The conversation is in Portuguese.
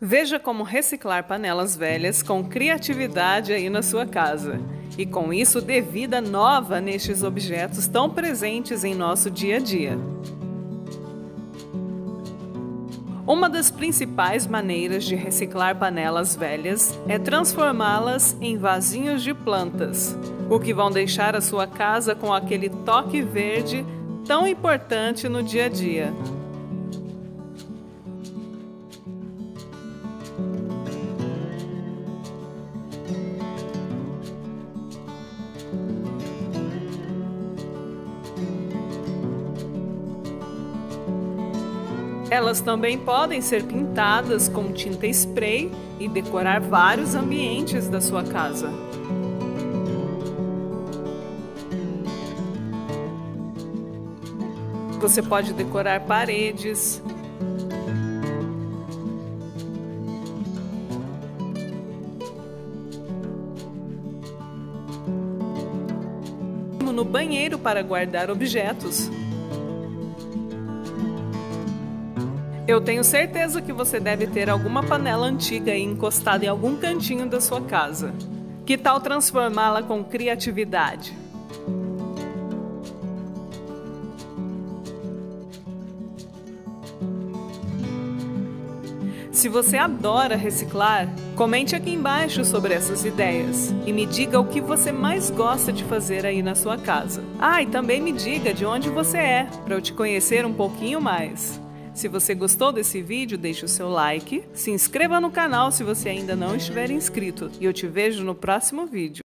Veja como reciclar panelas velhas com criatividade aí na sua casa. E com isso dê vida nova nestes objetos tão presentes em nosso dia a dia. Uma das principais maneiras de reciclar panelas velhas é transformá-las em vasinhos de plantas, o que vão deixar a sua casa com aquele toque verde tão importante no dia a dia. Elas também podem ser pintadas com tinta spray e decorar vários ambientes da sua casa. Você pode decorar paredes, no banheiro para guardar objetos. Eu tenho certeza que você deve ter alguma panela antiga aí encostada em algum cantinho da sua casa. Que tal transformá-la com criatividade? Se você adora reciclar, comente aqui embaixo sobre essas ideias e me diga o que você mais gosta de fazer aí na sua casa. Ah, e também me diga de onde você é, para eu te conhecer um pouquinho mais. Se você gostou desse vídeo, deixe o seu like, se inscreva no canal se você ainda não estiver inscrito e eu te vejo no próximo vídeo.